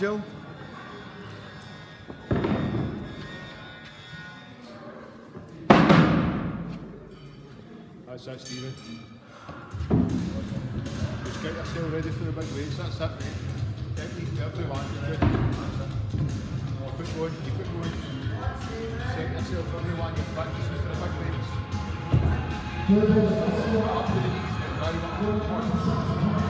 Joe. That's it, Steven. Just get yourself ready for the big weights, that's it, mate. Technique to everyone, that's it. Keep going, keep it going. Set yourself everyone, you're practicing for the big weights. Up to the knees, right up, up. That's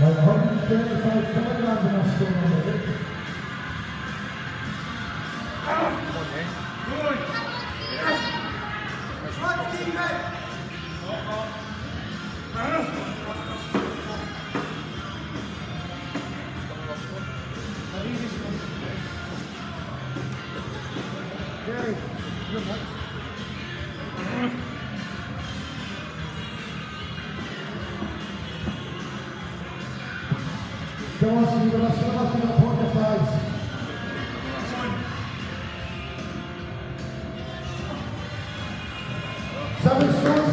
Well, 135 kilograms in our school number six. Very good. Então, assim, o braço está batendo a porta faz. Sabe?